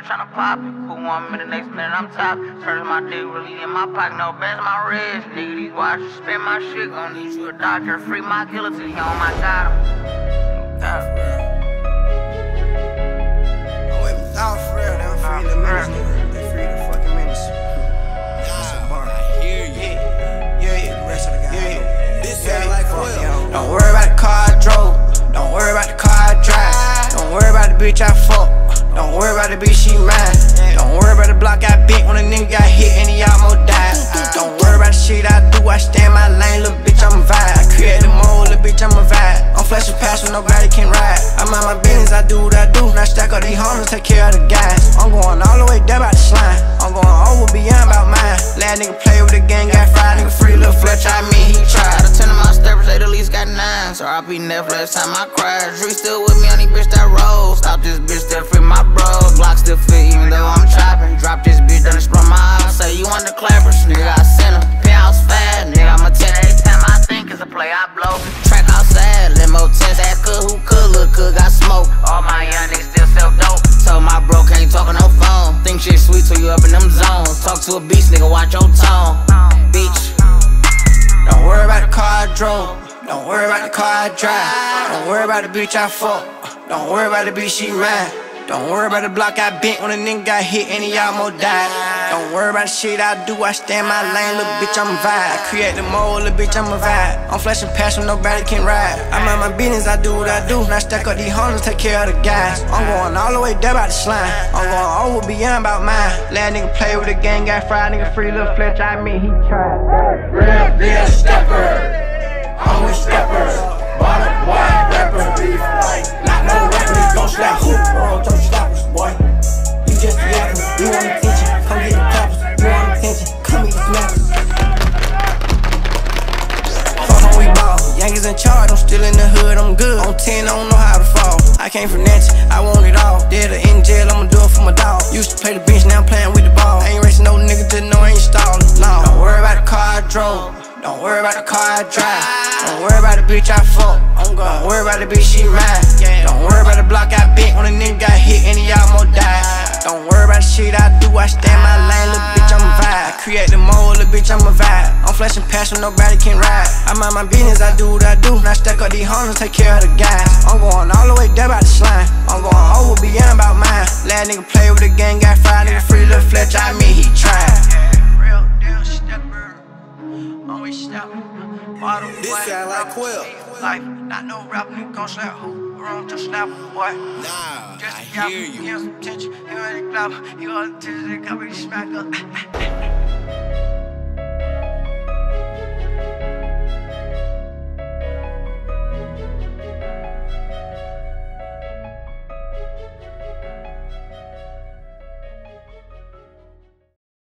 here tryna pop it. Cool one minute, next minute I'm top. Search my dick, really in my pocket, no best my wrist. Nigga, these watches, spend my shit. Gon' need you a doctor, free my guillotine. Oh my god, him. God, real. I'm with me thought for real, they don't free the minutes. They free the fucking minutes. That's a bar. I hear you. Yeah, yeah, yeah. The rest of the guys. Yeah, know. this Yeah, sound like fuck Don't worry about the car I drove. Don't worry about the car I drive. Don't worry about the bitch I fuck. Worry about the bitch she mine. Don't worry about the block I bent when a nigga got hit and he almost died. Don't worry about the shit I do. I stand my lane, little bitch, I'm a vibe. I create the mold, little bitch, I'm a vibe. I'm flashing past when nobody can ride. I'm on my business, I do what I do. Now stack up these homies, take care of the guys. I'm going all the way down about the slime. I'm going over beyond about mine. Last nigga play with the gang, got fried. Nigga free, little Fletch, I mean, he tried. Out of ten of my steppers, they at least got nine. So I be Netflix time I cried. Dree still with me on these bitch that roll. Stop this zones. Talk to a beast, nigga, watch your tone. Beach. Don't worry about the car I drove. Don't worry about the car I drive. Don't worry about the bitch I fuck. Don't worry about the bitch she mine. Don't worry about the block I bent when a nigga got hit and he almost died. Don't worry about the shit I do. I stand my lane, little bitch, I'm a vibe. I create the mold, little bitch, I'm a vibe. I'm flashing past when nobody can ride. I'm on my business, I do what I do. Now stack up these hundreds, take care of the guys. I'm going all the way down about the slime. I'm going over beyond about mine. Last nigga play with the gang, got fried, nigga free little Fletch. I mean, he tried. Real deal stepper. I'm with steppers. Bottom Yankees in charge, I'm still in the hood, I'm good. On 10, I don't know how to fall. I came from Nancy, I want it all. Dead or in jail, I'ma do it for my dog. Used to play the bench, now I'm playing with the ball. Ain't racing no nigga, just know I ain't stalling. No, don't worry about the car I drove. Don't worry about the car I drive. Don't worry about the bitch I fuck. Don't worry about the bitch she mine. Don't worry about the block I bent when a nigga got hit and he almost died. Don't worry about the shit I do. I stand my create the mold, little bitch, I'm a vibe. I'm flashing past when nobody can ride. I'm on my business, I do what I do. Now stack up these homies, take care of the guys. I'm going all the way down about the slime. I'm going over beyond about mine. Last nigga play with the gang, got fried, nigga free little Fletch. I mean, he tried. Real deal stepper. Always step. Bottom This sound like Quill. Life, not no rap, nigga gon' slap who? Wrong to snap, boy. Nah, Just I a hear you. you. some tension. You ain't clap. You got attention. Got me smacked up.